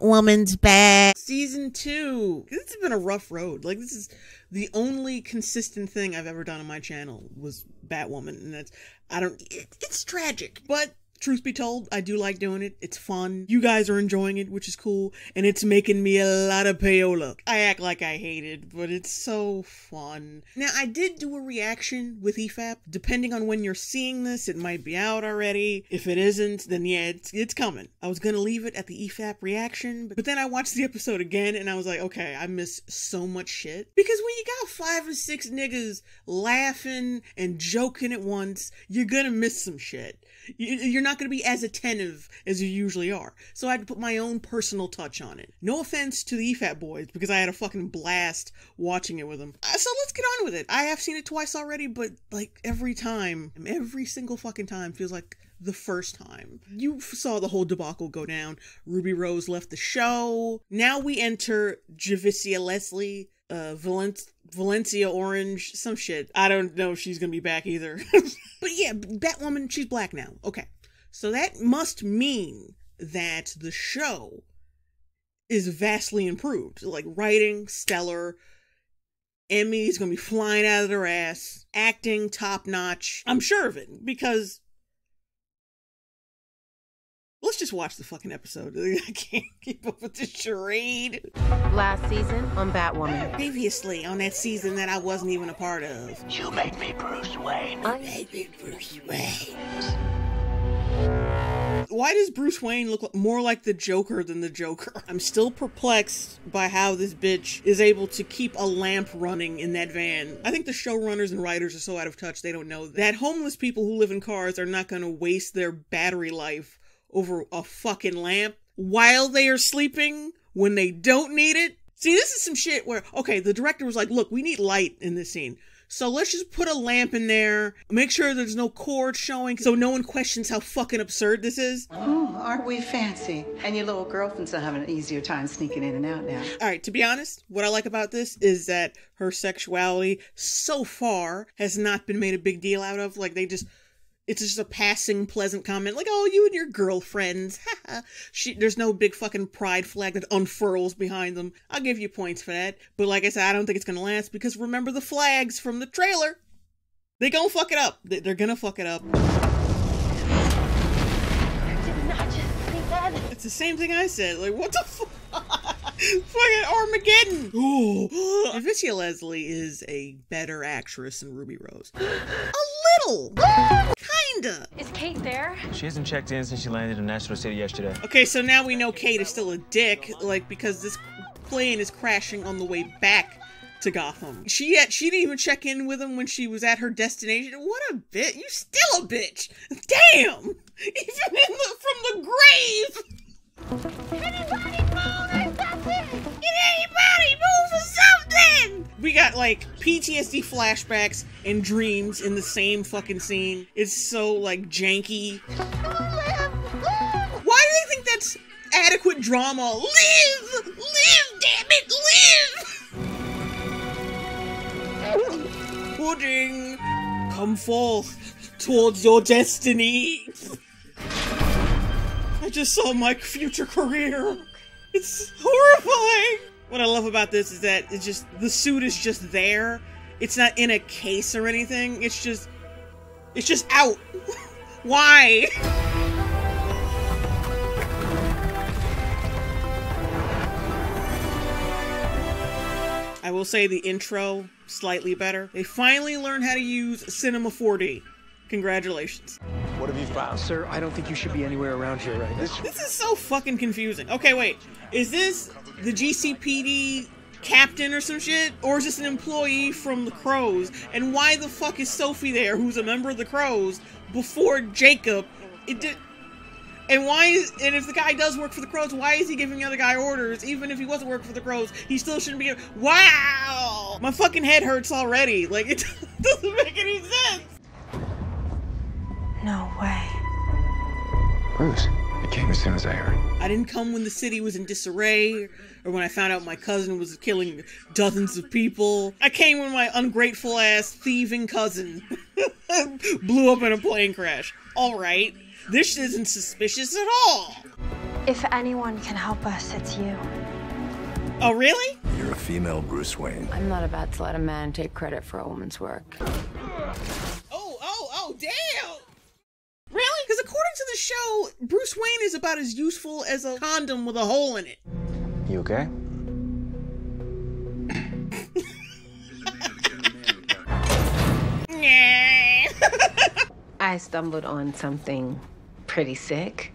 Batwoman's back. Season two. This has been a rough road. Like this is the only consistent thing I've ever done on my channel was Batwoman, and that's I don't. It, it's tragic, but truth be told, I do like doing it. It's fun. You guys are enjoying it, which is cool, and it's making me a lot of payola. I act like I hate it, but it's so fun. Now, I did do a reaction with EFAP. Depending on when you're seeing this, it might be out already. If it isn't, then yeah, it's, it's coming. I was gonna leave it at the EFAP reaction, but, but then I watched the episode again, and I was like, okay, I miss so much shit. Because when you got five or six niggas laughing and joking at once, you're gonna miss some shit. You're not going to be as attentive as you usually are. So I had to put my own personal touch on it. No offense to the EFAP boys because I had a fucking blast watching it with them. Uh, so let's get on with it. I have seen it twice already, but like every time, every single fucking time feels like the first time. You saw the whole debacle go down. Ruby Rose left the show. Now we enter Javicia Leslie, uh, Valence Valencia Orange, some shit. I don't know if she's gonna be back either. but yeah, Batwoman, she's black now. Okay. So that must mean that the show is vastly improved. Like writing, stellar. Emmy's gonna be flying out of their ass. Acting, top notch. I'm sure of it because Let's just watch the fucking episode. I can't keep up with this charade. Last season on Batwoman. Previously on that season that I wasn't even a part of. You made me Bruce Wayne. I made me Bruce Wayne. Why does Bruce Wayne look more like the Joker than the Joker? I'm still perplexed by how this bitch is able to keep a lamp running in that van. I think the showrunners and writers are so out of touch they don't know that homeless people who live in cars are not going to waste their battery life over a fucking lamp while they are sleeping when they don't need it. See, this is some shit where, okay, the director was like, look, we need light in this scene. So let's just put a lamp in there, make sure there's no cord showing so no one questions how fucking absurd this is. Oh, aren't we fancy? And your little girlfriends are having an easier time sneaking in and out now. All right, to be honest, what I like about this is that her sexuality so far has not been made a big deal out of. Like, they just it's just a passing pleasant comment like oh you and your girlfriends. She, there's no big fucking pride flag that unfurls behind them. I'll give you points for that. But like i said i don't think it's gonna last because remember the flags from the trailer. They gonna fuck it up. They're gonna fuck it up. It's the same thing i said. Like what the fuck Fucking Armageddon! Ooh. Javicia Leslie is a better actress than Ruby Rose. A little! Kinda. Is Kate there? She hasn't checked in since she landed in National City yesterday. Okay, so now we know Kate is still a dick, like, because this plane is crashing on the way back to Gotham. She had, she didn't even check in with him when she was at her destination. What a bitch! You still a bitch! Damn! Even in the from the grave. Anybody move something? Can anybody move for something? We got like PTSD flashbacks and dreams in the same fucking scene. It's so like janky. Why do they think that's adequate drama? Live! Live, damn it, live! Pudding, come forth towards your destiny. I just saw my future career. It's horrifying. What I love about this is that it's just the suit is just there. It's not in a case or anything. It's just it's just out. Why? I will say the intro slightly better. They finally learned how to use Cinema 4D. Congratulations. What have you found? Sir, I don't think you should be anywhere around here right now. This is so fucking confusing. Okay, wait. Is this the GCPD captain or some shit? Or is this an employee from the Crows? And why the fuck is Sophie there, who's a member of the Crows, before Jacob? It did. And why is and if the guy does work for the Crows, why is he giving the other guy orders? Even if he wasn't working for the Crows, he still shouldn't be. Wow! My fucking head hurts already. Like it doesn't make any sense. Soon as I heard. I didn't come when the city was in disarray, or when I found out my cousin was killing dozens of people. I came when my ungrateful ass thieving cousin blew up in a plane crash. Alright, this isn't suspicious at all. If anyone can help us, it's you. Oh, really? You're a female Bruce Wayne. I'm not about to let a man take credit for a woman's work. Oh, oh, oh, damn! Really? Because according to the show, Bruce Wayne is about as useful as a condom with a hole in it. You okay? I stumbled on something pretty sick.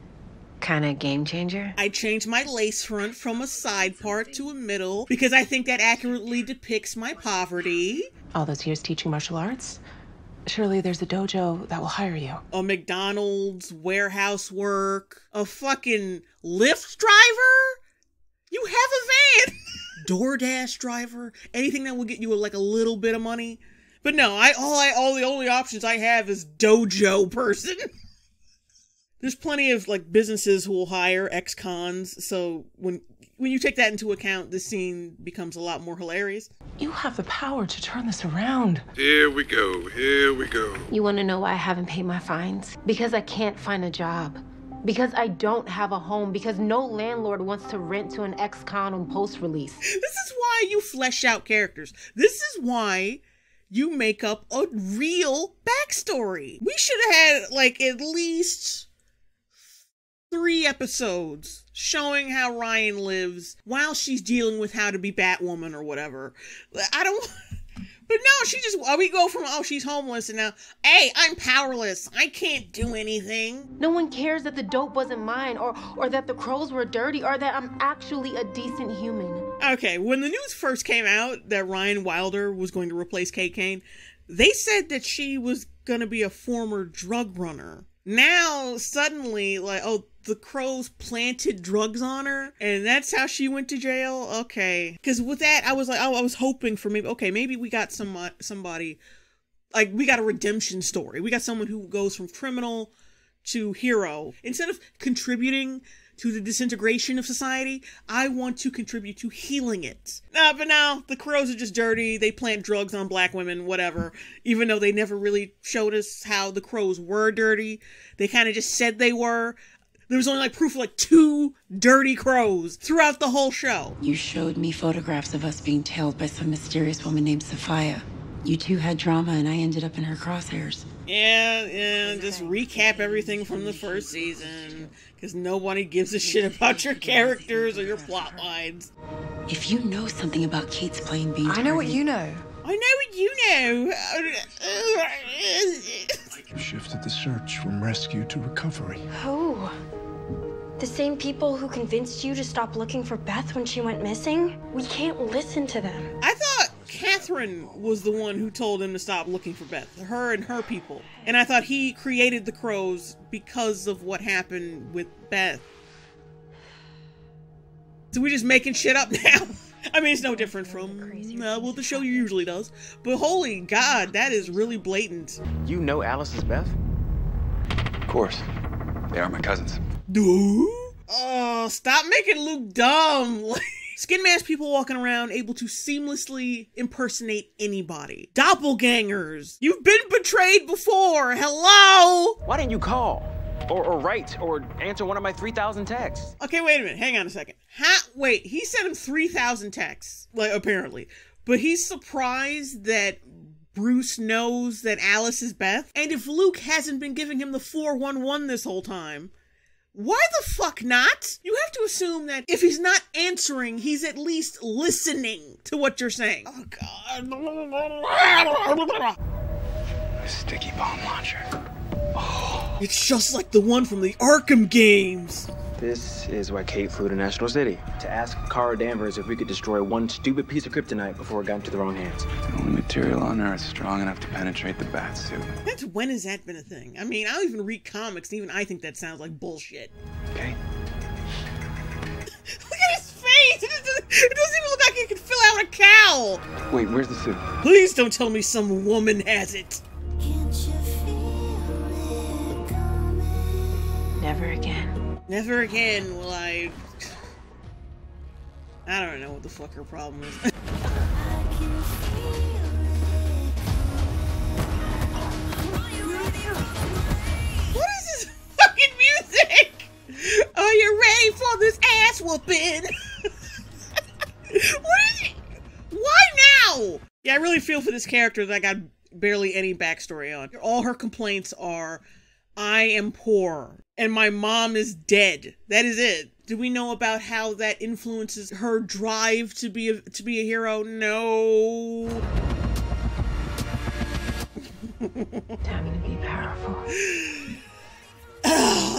Kind of game changer. I changed my lace front from a side part to a middle because I think that accurately depicts my poverty. All those years teaching martial arts? Surely there's a dojo that will hire you. A McDonald's, warehouse work, a fucking Lyft driver? You have a van! DoorDash driver? Anything that will get you like a little bit of money? But no, I all I all the only options I have is dojo person. There's plenty of like businesses who will hire ex-cons, so when when you take that into account, the scene becomes a lot more hilarious. You have the power to turn this around. Here we go. Here we go. You want to know why I haven't paid my fines? Because I can't find a job. Because I don't have a home. Because no landlord wants to rent to an ex-con on post-release. This is why you flesh out characters. This is why you make up a real backstory. We should have had like at least three episodes showing how Ryan lives while she's dealing with how to be Batwoman or whatever. I don't. But no, she just uh, we go from oh she's homeless and now hey I'm powerless I can't do anything. No one cares that the dope wasn't mine or or that the crows were dirty or that I'm actually a decent human. Okay, when the news first came out that Ryan Wilder was going to replace Kate Kane, they said that she was gonna be a former drug runner. Now suddenly like oh the crows planted drugs on her and that's how she went to jail? Okay. Because with that i was like oh i was hoping for maybe okay maybe we got some uh, somebody like we got a redemption story. We got someone who goes from criminal to hero. Instead of contributing to the disintegration of society i want to contribute to healing it uh, but now the crows are just dirty they plant drugs on black women whatever even though they never really showed us how the crows were dirty they kind of just said they were there was only like proof of like two dirty crows throughout the whole show. You showed me photographs of us being tailed by some mysterious woman named Safiyah. You two had drama, and I ended up in her crosshairs. Yeah, yeah, just recap everything from the first season because nobody gives a shit about your characters or your plot lines. If you know something about Kate's plane being, I know what you know. I know what you know. You shifted the search from rescue to recovery. Who? The same people who convinced you to stop looking for Beth when she went missing? We can't listen to them. I thought Catherine was the one who told him to stop looking for Beth. Her and her people. And I thought he created the crows because of what happened with Beth. So we're just making shit up now. I mean, it's no different from uh, what the show usually does. But holy God, that is really blatant. You know Alice is Beth? Of course. They are my cousins. Dude? Oh, stop making Luke dumb. Skin mask people walking around able to seamlessly impersonate anybody. Doppelgangers. You've been betrayed before. Hello? Why didn't you call? Or, or write or answer one of my 3,000 texts. Okay, wait a minute. Hang on a second. Ha- wait, he sent him 3,000 texts, like, apparently. But he's surprised that Bruce knows that Alice is Beth. And if Luke hasn't been giving him the 411 this whole time, why the fuck not? You have to assume that if he's not answering, he's at least listening to what you're saying. Oh, God. A sticky bomb launcher. Oh. It's just like the one from the Arkham games. This is why Kate flew to National City to ask Kara Danvers if we could destroy one stupid piece of kryptonite before it got into the wrong hands. The only material on Earth strong enough to penetrate the bat suit. That's when has that been a thing? I mean, I don't even read comics, and even I think that sounds like bullshit. Okay. Look at his face! It doesn't, it doesn't even look like he can fill out a cowl! Wait, where's the suit? Please don't tell me some woman has it. Never again. Never again will I. I don't know what the fuck her problem is. what is this fucking music? Are you ready for this ass whooping. what is it? Why now? Yeah, I really feel for this character that I got barely any backstory on. All her complaints are, I am poor and my mom is dead. That is it. Do we know about how that influences her drive to be a, to be a hero? No. Time to be powerful.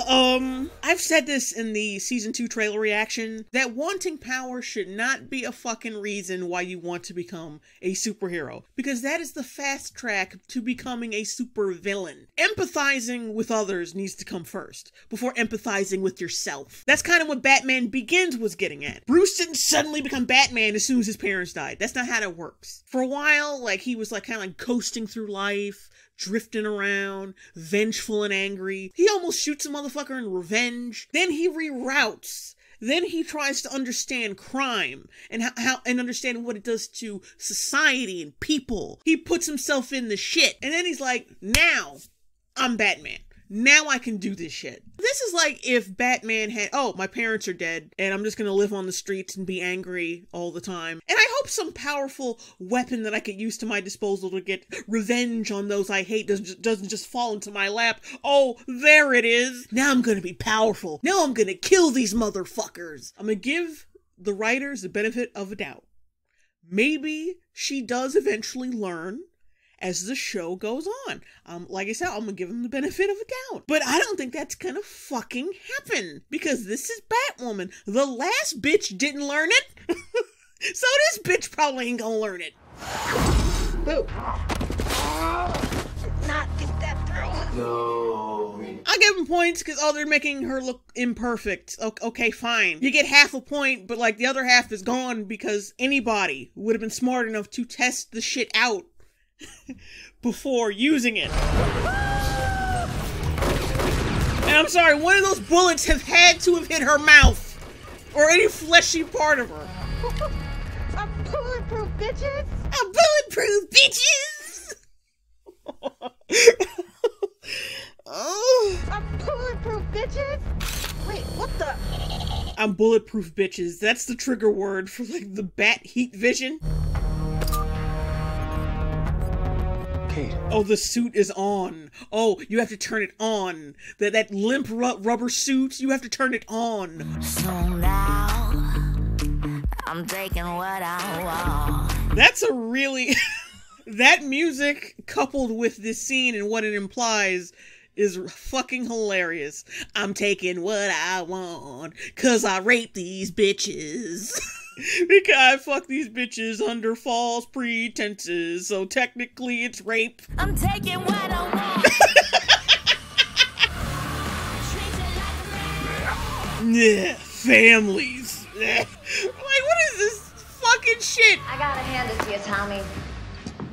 um, I've said this in the season two trailer reaction that wanting power should not be a fucking reason why you want to become a superhero because that is the fast track to becoming a super villain. Empathizing with others needs to come first before empathizing with yourself. That's kind of what Batman Begins was getting at. Bruce didn't suddenly become Batman as soon as his parents died. That's not how that works. For a while, like he was like kind of like coasting through life drifting around, vengeful and angry. He almost shoots a motherfucker in revenge. Then he reroutes. Then he tries to understand crime and how, how and understand what it does to society and people. He puts himself in the shit. And then he's like, now I'm Batman now I can do this shit. This is like if Batman had, oh, my parents are dead and I'm just gonna live on the streets and be angry all the time. And I hope some powerful weapon that I could use to my disposal to get revenge on those I hate doesn't, doesn't just fall into my lap. Oh, there it is. Now I'm gonna be powerful. Now I'm gonna kill these motherfuckers. I'm gonna give the writers the benefit of a doubt. Maybe she does eventually learn as the show goes on. Um, like I said, I'm gonna give him the benefit of a doubt. But I don't think that's gonna fucking happen because this is Batwoman. The last bitch didn't learn it. so this bitch probably ain't gonna learn it. Boo. Not think that through. No. I give him points because oh, they're making her look imperfect. Okay, fine. You get half a point, but like the other half is gone because anybody would have been smart enough to test the shit out before using it. And I'm sorry, one of those bullets have had to have hit her mouth or any fleshy part of her. A bulletproof bitches. A bulletproof bitches. oh. A bulletproof bitches. Wait, what the? I'm bulletproof bitches. That's the trigger word for like the bat heat vision. Kate. Oh, the suit is on. Oh, you have to turn it on. That that limp ru- rubber suit, you have to turn it on. So now I'm taking what I want. That's a really that music coupled with this scene and what it implies is fucking hilarious. I'm taking what I want cuz I rape these bitches. because I fuck these bitches under false pretenses, so technically it's rape. I'm taking what I want. yeah, families. like, what is this fucking shit? I gotta hand it to you, Tommy.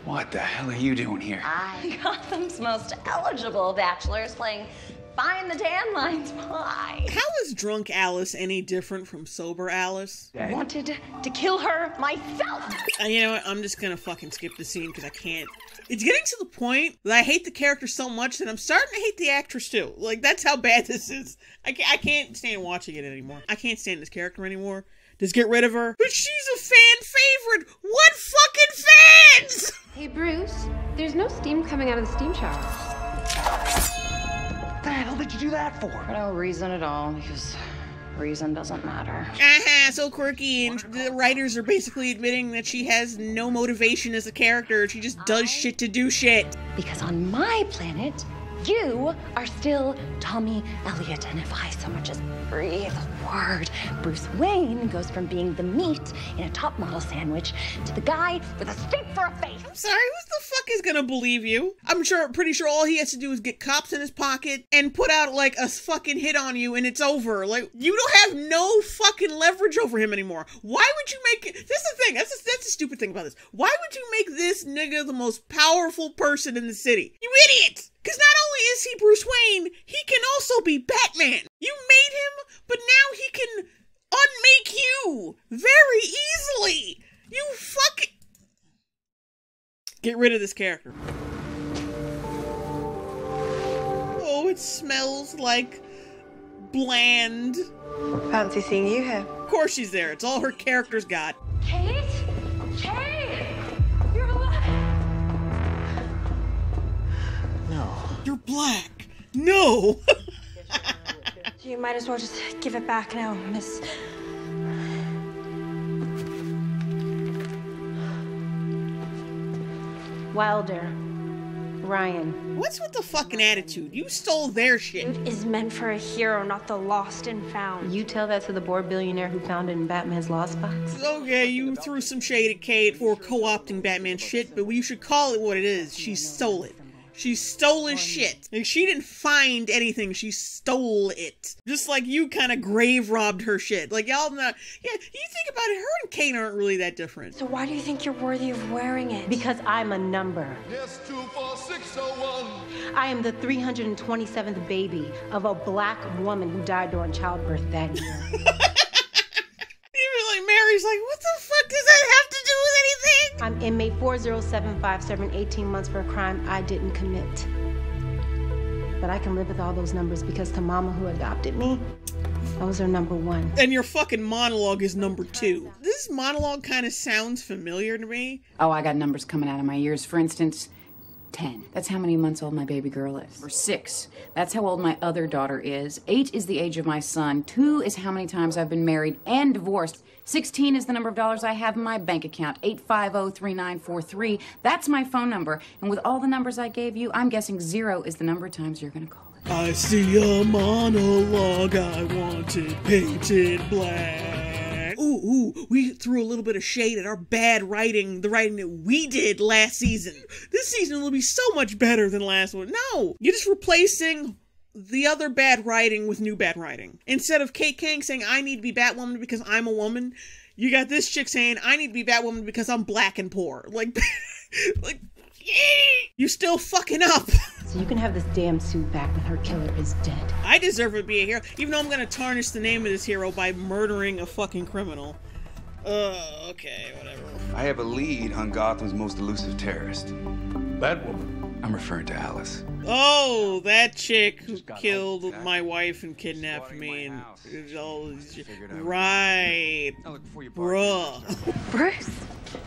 What the hell are you doing here? I Gotham's most eligible bachelors playing Find the tan lines. Why? How is drunk Alice any different from sober Alice? I wanted to kill her myself. And you know what? I'm just gonna fucking skip the scene because I can't. It's getting to the point that I hate the character so much that I'm starting to hate the actress too. Like that's how bad this is. I can't, I can't stand watching it anymore. I can't stand this character anymore. Just get rid of her. But she's a fan favorite. What fucking fans? Hey Bruce, there's no steam coming out of the steam shower. What the hell did you do that for? For no reason at all, because reason doesn't matter. Aha, so quirky, and the writers are basically admitting that she has no motivation as a character. She just does shit to do shit. Because on my planet, you are still Tommy Elliot, and if I so much as breathe word, Bruce Wayne goes from being the meat in a top model sandwich to the guy with a stick for a face. I'm sorry, who the fuck is gonna believe you? I'm sure, pretty sure all he has to do is get cops in his pocket and put out like a fucking hit on you, and it's over. Like you don't have no fucking leverage over him anymore. Why would you make it? That's the thing. That's a, that's the stupid thing about this. Why would you make this nigga the most powerful person in the city? You idiot! Because not only is he Bruce Wayne, he can also be Batman. You made him, but now he can unmake you very easily. You fucking. Get rid of this character. Oh, it smells like bland. Fancy seeing you here. Of course she's there. It's all her character's got. Kate? Kate! You're alive! No. You're black. No. You might as well just give it back now, Miss. Wilder. Ryan. What's with the fucking attitude? You stole their shit. Is meant for a hero, not the lost and found. You tell that to the bored billionaire who found it in Batman's lost box? Okay, you threw some shade at Kate for co-opting Batman shit, but you should call it what it is. She stole it. She stole his shit. Like, she didn't find anything, she stole it. Just like you kind of grave robbed her shit. Like, y'all not. Yeah, you think about it, her and Kane aren't really that different. So why do you think you're worthy of wearing it? Because I'm a number. Yes, 24601. I am the 327th baby of a black woman who died during childbirth that year. Even like Mary's like, what the fuck does that have to do with anything? I'm inmate 40757, 18 months for a crime I didn't commit. But I can live with all those numbers because the mama who adopted me, those are number one. And your fucking monologue is number two. This monologue kind of sounds familiar to me. Oh, I got numbers coming out of my ears. For instance, 10. That's how many months old my baby girl is. Or 6. That's how old my other daughter is. 8 is the age of my son. 2 is how many times I've been married and divorced. 16 is the number of dollars I have in my bank account. 8503943. That's my phone number. And with all the numbers I gave you, I'm guessing 0 is the number of times you're going to call it. I see a monologue I wanted painted black. Ooh, ooh, we threw a little bit of shade at our bad writing, the writing that we did last season. This season will be so much better than last one. No, you're just replacing the other bad writing with new bad writing. Instead of Kate Kane saying, I need to be Batwoman because I'm a woman, you got this chick saying, I need to be Batwoman because I'm black and poor. Like, like, you still fucking up. So you can have this damn suit back when her killer is dead. I deserve to be a hero, even though I'm gonna tarnish the name of this hero by murdering a fucking criminal. Uh, okay, whatever. I have a lead on Gotham's most elusive terrorist. Batwoman. I'm referring to Alice. Oh, that chick who killed my wife and kidnapped me and all right, bruh. Bruce.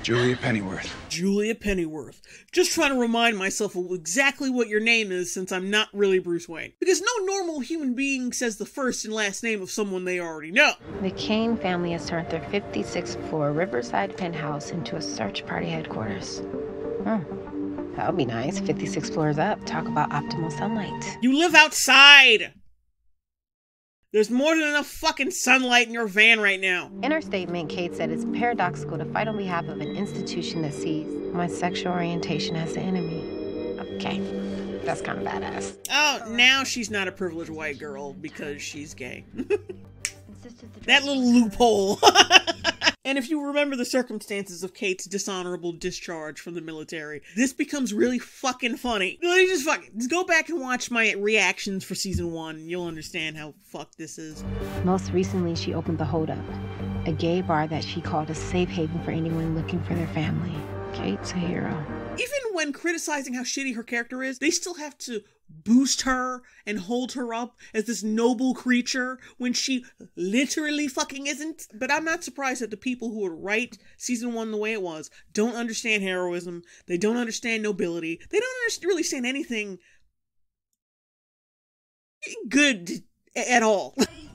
Julia Pennyworth. Julia Pennyworth. Just trying to remind myself of exactly what your name is since I'm not really Bruce Wayne. Because no normal human being says the first and last name of someone they already know. The Kane family has turned their 56th floor Riverside penthouse into a search party headquarters. Hmm. That would be nice. 56 floors up. Talk about optimal sunlight. You live outside! There's more than enough fucking sunlight in your van right now. In her statement, Kate said it's paradoxical to fight on behalf of an institution that sees my sexual orientation as the enemy. Okay, that's kind of badass. Oh, now she's not a privileged white girl because she's gay. that little loophole. and if you remember the circumstances of Kate's dishonorable discharge from the military, this becomes really fucking funny. Let just fuck just go back and watch my reactions for season one. You'll understand how fucked this is. Most recently, she opened the Hold Up, a gay bar that she called a safe haven for anyone looking for their family. Kate's a hero. Even when criticizing how shitty her character is, they still have to boost her and hold her up as this noble creature when she literally fucking isn't. But I'm not surprised that the people who would write season one the way it was don't understand heroism. They don't understand nobility. They don't really understand anything good at all.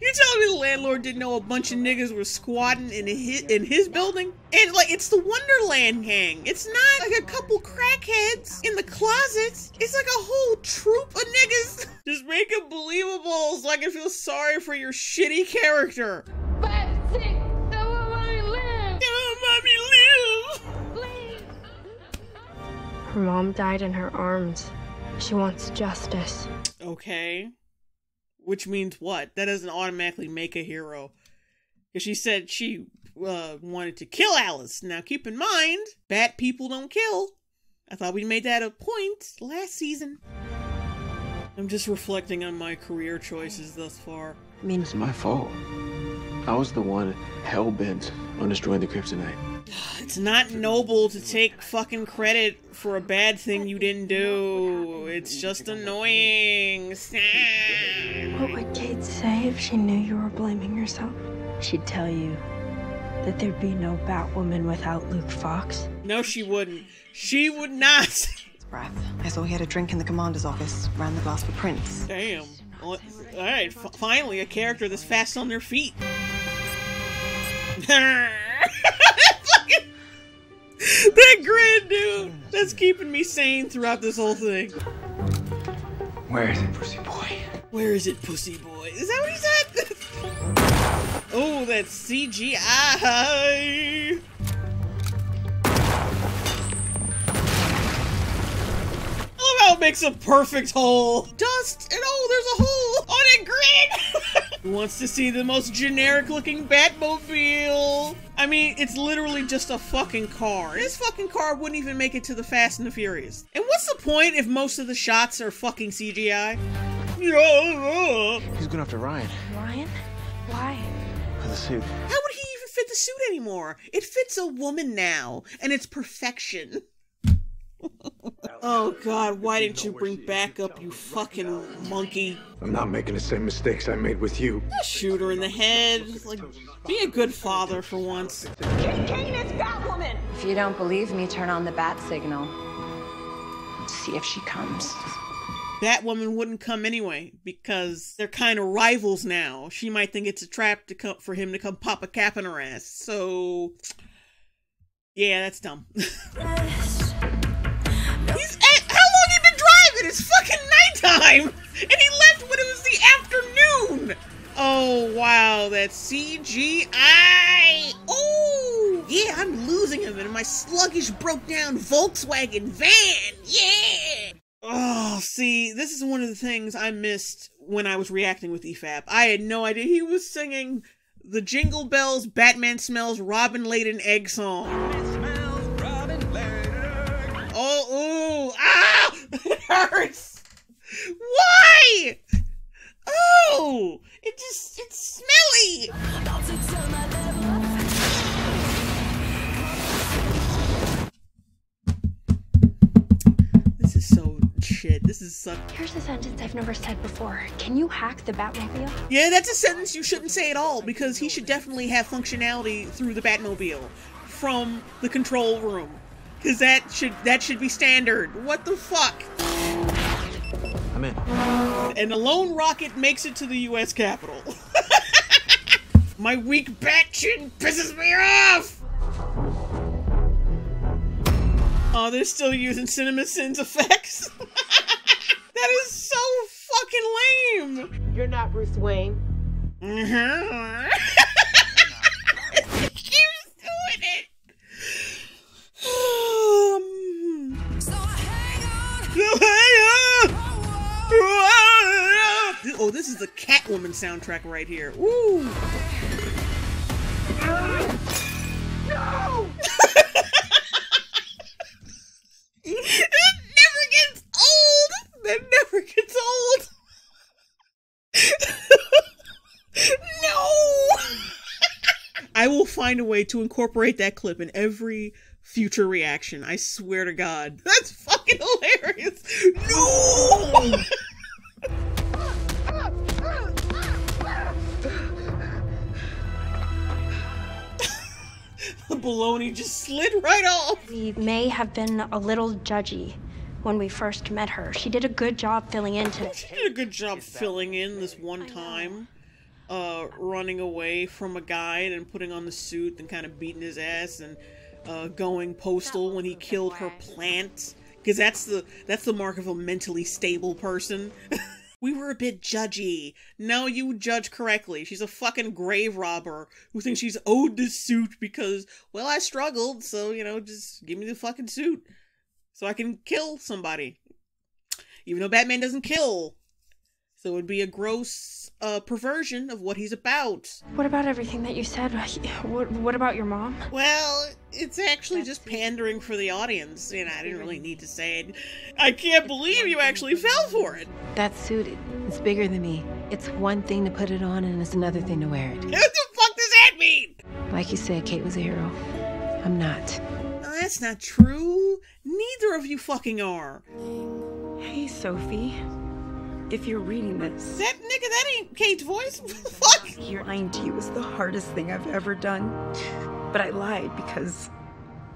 You're telling me the landlord didn't know a bunch of niggas were squatting in his in his building? And like it's the Wonderland gang. It's not like a couple crackheads in the closets. It's like a whole troop of niggas. Just make it believable so I can feel sorry for your shitty character. Five, six, don't let me live. Don't let me live. Please. Her mom died in her arms. She wants justice. Okay. Which means what? That doesn't automatically make a hero. Because she said she uh, wanted to kill Alice. Now keep in mind, bad people don't kill. I thought we made that a point last season. I'm just reflecting on my career choices thus far. I mean, It's my fault. I was the one hell bent on destroying the kryptonite. It's not noble to take fucking credit for a bad thing you didn't do. It's just annoying. What would Kate say if she knew you were blaming yourself? She'd tell you that there'd be no Batwoman without Luke Fox. No, she wouldn't. She would not. Breath. I saw he had a drink in the commander's office. Ran the glass for prints. Damn. All right, f- finally a character that's fast on their feet. that grin, dude. That's keeping me sane throughout this whole thing. Where is it, pussy boy? Where is it, pussy boy? Is that what he said? oh, that's CGI. I love how it makes a perfect hole. Dust and oh, there's a hole on a grid. Who wants to see the most generic looking Batmobile? I mean, it's literally just a fucking car. This fucking car wouldn't even make it to the Fast and the Furious. And what's the point if most of the shots are fucking CGI? Uh. He's going after Ryan. Ryan? Why? For the suit. How would he even fit the suit anymore? It fits a woman now, and it's perfection. Oh god, why didn't you bring backup, you fucking monkey? I'm not making the same mistakes I made with you. Shoot her in the head. Like, be a good father for once. Kane is Batwoman! If you don't believe me, turn on the bat signal. See if she comes. Batwoman wouldn't come anyway because they're kind of rivals now. She might think it's a trap to come for him to come pop a cap in her ass. So, yeah, that's dumb. It's fucking nighttime, and he left when it was the afternoon. Oh wow, that's CGI. Oh yeah, I'm losing him in my sluggish, broke down Volkswagen van. Yeah. Oh, see, this is one of the things I missed when I was reacting with EFAP. I had no idea he was singing the Jingle Bells Batman Smells Robin Laden Egg song. Oh, ooh, ah! Hurts! Why? Oh! It just, it's smelly! This is so shit. This is such. Here's a sentence I've never said before. Can you hack the Batmobile? Yeah, that's a sentence you shouldn't say at all because he should definitely have functionality through the Batmobile from the control room. Cause that should that should be standard. What the fuck? I'm in. And a lone rocket makes it to the US Capitol. My weak bat chin pisses me off! Oh, they're still using Cinema Sins effects? that is so fucking lame! You're not Bruce Wayne. Mm-hmm. Oh, this is the Catwoman soundtrack right here. Woo! No! it never gets old! That never gets old! no! I will find a way to incorporate that clip in every future reaction. I swear to God. That's fucking hilarious! No! the baloney just slid right off. We may have been a little judgy when we first met her. She did a good job filling in today. She did a good job filling in this one time. Uh, running away from a guy and putting on the suit and kind of beating his ass and uh, going postal when he killed her plant. Because that's the that's the mark of a mentally stable person. we were a bit judgy. No, you judge correctly. She's a fucking grave robber who thinks she's owed this suit because, well, I struggled, so, you know, just give me the fucking suit so I can kill somebody. Even though Batman doesn't kill. So it would be a gross uh, perversion of what he's about. What about everything that you said? What, what about your mom? Well, it's actually just pandering for the audience. You know, I didn't really need to say it. I can't believe you actually fell for it. That suit, it's bigger than me. It's one thing to put it on, and it's another thing to wear it. What the fuck does that mean? Like you said, Kate was a hero. I'm not. No, that's not true. Neither of you fucking are. Hey, Sophie. If you're reading this, that nigga, that ain't Kate's voice. Fuck. You're lying to you is the hardest thing I've ever done. But I lied because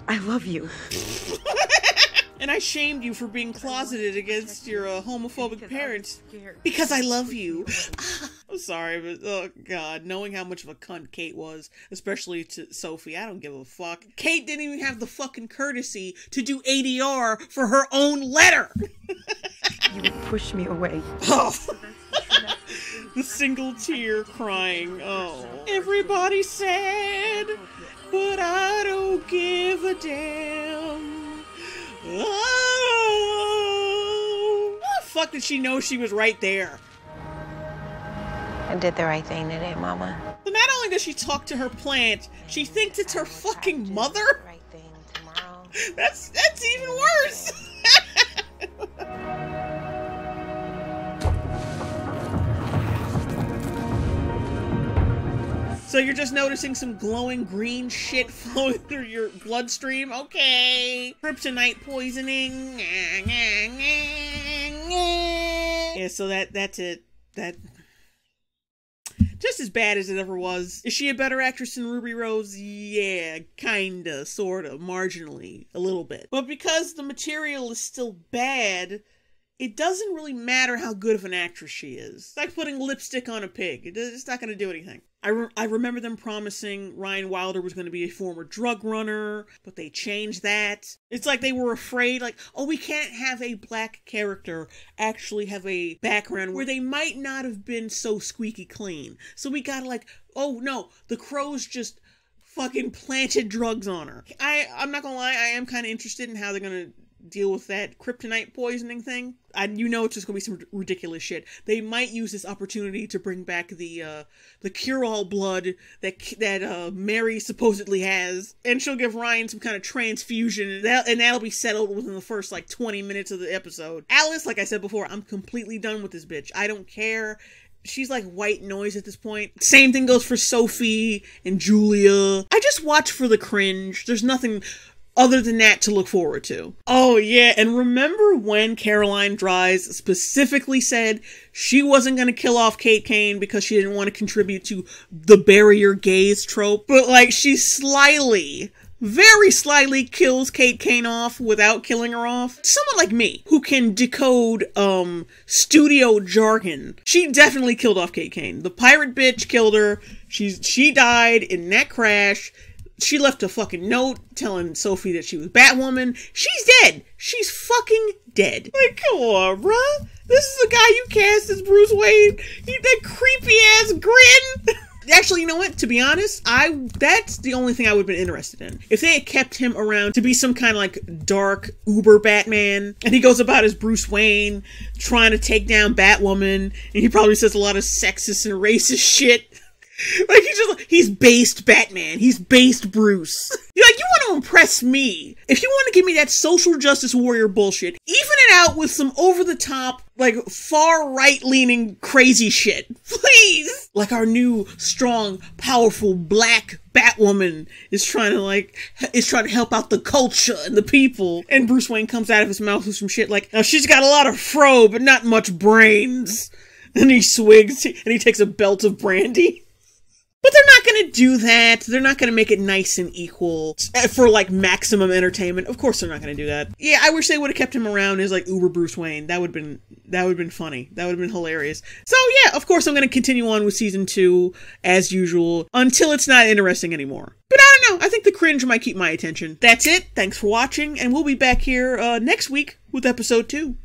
I love you. and I shamed you for being closeted against your uh, homophobic parents because I love you. I'm sorry, but oh god, knowing how much of a cunt Kate was, especially to Sophie, I don't give a fuck. Kate didn't even have the fucking courtesy to do ADR for her own letter. You would push me away. Oh. the single tear crying. Oh. Everybody sad, but I don't give a damn. Oh. How the fuck did she know she was right there? I did the right thing today, Mama. So not only does she talk to her plant, she thinks it's her fucking mother. Right thing tomorrow. That's that's even worse. So you're just noticing some glowing green shit flowing through your bloodstream? Okay. Kryptonite poisoning. Yeah, so that that's it. Uh, that just as bad as it ever was. Is she a better actress than Ruby Rose? Yeah, kinda, sorta, marginally, a little bit. But because the material is still bad, it doesn't really matter how good of an actress she is. It's like putting lipstick on a pig. It's not going to do anything. I, re- I remember them promising Ryan Wilder was going to be a former drug runner, but they changed that. It's like they were afraid, like, oh, we can't have a black character actually have a background where they might not have been so squeaky clean. So we gotta, like, oh no, the crows just fucking planted drugs on her. I, I'm not gonna lie, I am kind of interested in how they're gonna deal with that kryptonite poisoning thing. And you know it's just gonna be some ridiculous shit. They might use this opportunity to bring back the uh the cure all blood that that uh Mary supposedly has, and she'll give Ryan some kind of transfusion, and, that, and that'll be settled within the first like 20 minutes of the episode. Alice, like I said before, I'm completely done with this bitch. I don't care she's like white noise at this point. Same thing goes for Sophie and Julia. I just watch for the cringe. There's nothing other than that to look forward to. Oh, yeah, and remember when Caroline Dries specifically said she wasn't going to kill off Kate Kane because she didn't want to contribute to the bury your gays trope, but like she slyly very slyly kills Kate Kane off without killing her off. Someone like me, who can decode, um, studio jargon, she definitely killed off Kate Kane. The pirate bitch killed her. She's, she died in that crash she left a fucking note telling Sophie that she was Batwoman. She's dead. She's fucking dead. Like, come on, bruh. This is the guy you cast as Bruce Wayne. He that creepy ass grin. Actually, you know what? To be honest, I that's the only thing I would have been interested in. If they had kept him around to be some kind of like dark Uber Batman, and he goes about as Bruce Wayne trying to take down Batwoman, and he probably says a lot of sexist and racist shit. Like he's just he's based Batman. He's based Bruce. You're like, you want to impress me. If you want to give me that social justice warrior bullshit, even it out with some over the top, like far right leaning crazy shit. Please. Like our new strong, powerful black Batwoman is trying to like is trying to help out the culture and the people. And Bruce Wayne comes out of his mouth with some shit like, now she's got a lot of fro, but not much brains. And he swigs and he takes a belt of brandy. But they're not going to do that. They're not going to make it nice and equal for like maximum entertainment. Of course, they're not going to do that. Yeah, I wish they would have kept him around as like Uber Bruce Wayne. That would have been that would have been funny. That would have been hilarious. So yeah, of course, I'm going to continue on with season two as usual until it's not interesting anymore. But I don't know. I think the cringe might keep my attention. That's it. Thanks for watching, and we'll be back here uh, next week with episode two.